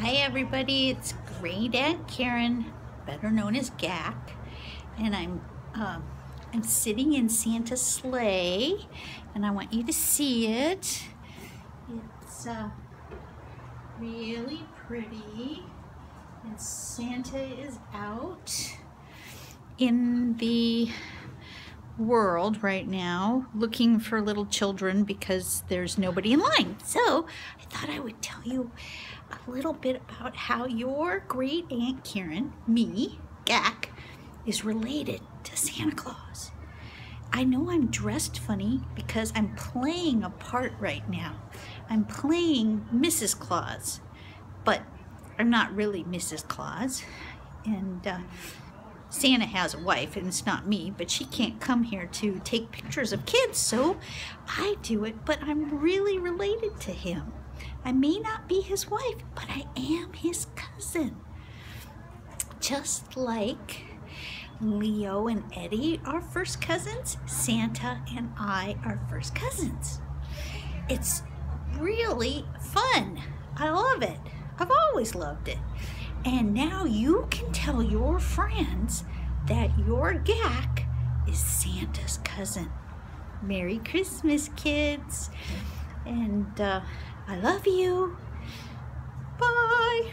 Hi everybody, it's Great Aunt Karen, better known as GAC, and I'm uh, I'm sitting in Santa's sleigh, and I want you to see it. It's uh, really pretty, and Santa is out in the world right now looking for little children because there's nobody in line. So I thought I would tell you a little bit about how your great Aunt Karen, me, Gak, is related to Santa Claus. I know I'm dressed funny because I'm playing a part right now. I'm playing Mrs. Claus, but I'm not really Mrs. Claus. And uh, Santa has a wife and it's not me, but she can't come here to take pictures of kids, so I do it, but I'm really related to him. I may not be his wife, but I am his cousin. Just like Leo and Eddie are first cousins, Santa and I are first cousins. It's really fun. I love it. I've always loved it. And now you can tell your friends that your Gak is Santa's cousin. Merry Christmas, kids. And uh, I love you. Bye.